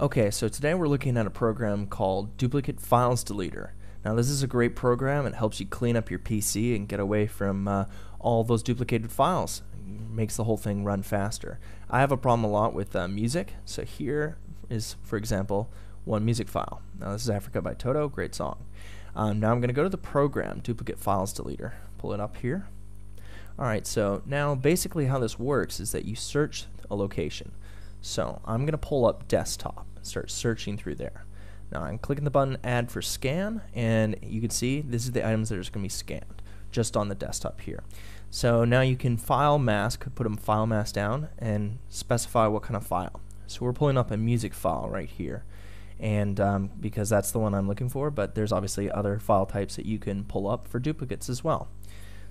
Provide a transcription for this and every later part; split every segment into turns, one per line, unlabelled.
Okay, so today we're looking at a program called Duplicate Files Deleter. Now this is a great program. It helps you clean up your PC and get away from uh, all those duplicated files. It makes the whole thing run faster. I have a problem a lot with uh, music, so here is, for example, one music file. Now this is Africa by Toto, great song. Um, now I'm going to go to the program, Duplicate Files Deleter. Pull it up here. Alright, so now basically how this works is that you search a location. So I'm going to pull up desktop and start searching through there. Now I'm clicking the button add for scan and you can see this is the items that are going to be scanned just on the desktop here. So now you can file mask, put a file mask down and specify what kind of file. So we're pulling up a music file right here and um, because that's the one I'm looking for but there's obviously other file types that you can pull up for duplicates as well.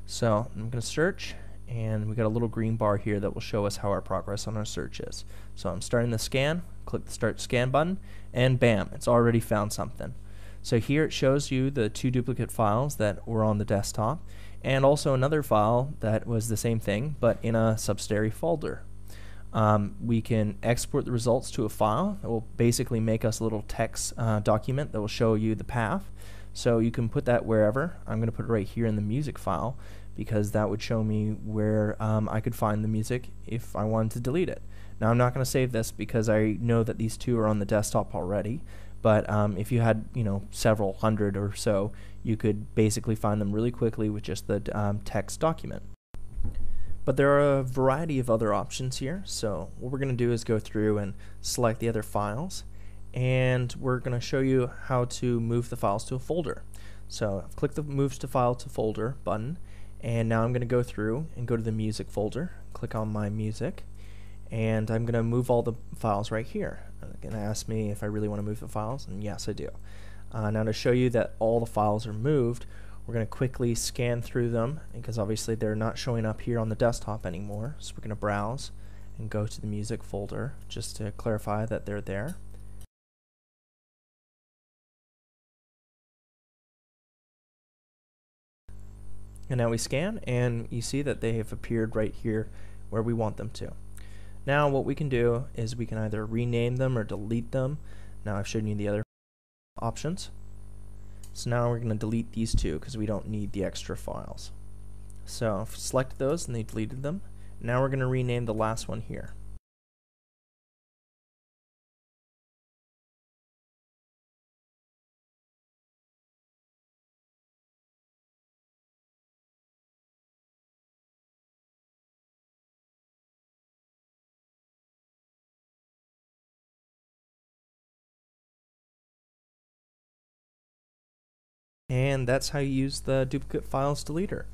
So I'm going to search and we got a little green bar here that will show us how our progress on our search is. So I'm starting the scan, click the start scan button, and bam, it's already found something. So here it shows you the two duplicate files that were on the desktop, and also another file that was the same thing, but in a subsidiary folder. Um, we can export the results to a file that will basically make us a little text uh, document that will show you the path. So you can put that wherever. I'm going to put it right here in the music file because that would show me where um, I could find the music if I wanted to delete it. Now I'm not going to save this because I know that these two are on the desktop already, but um, if you had you know several hundred or so, you could basically find them really quickly with just the um, text document. But there are a variety of other options here, so what we're going to do is go through and select the other files, and we're going to show you how to move the files to a folder. So click the Move to File to Folder button, and now I'm going to go through and go to the music folder, click on my music, and I'm going to move all the files right here. It's going to ask me if I really want to move the files, and yes I do. Uh, now to show you that all the files are moved, we're going to quickly scan through them because obviously they're not showing up here on the desktop anymore. So we're going to browse and go to the music folder just to clarify that they're there. And now we scan and you see that they have appeared right here where we want them to. Now what we can do is we can either rename them or delete them. Now I've shown you the other options. So now we're going to delete these two because we don't need the extra files. So select those and they deleted them. Now we're going to rename the last one here. And that's how you use the duplicate files deleter.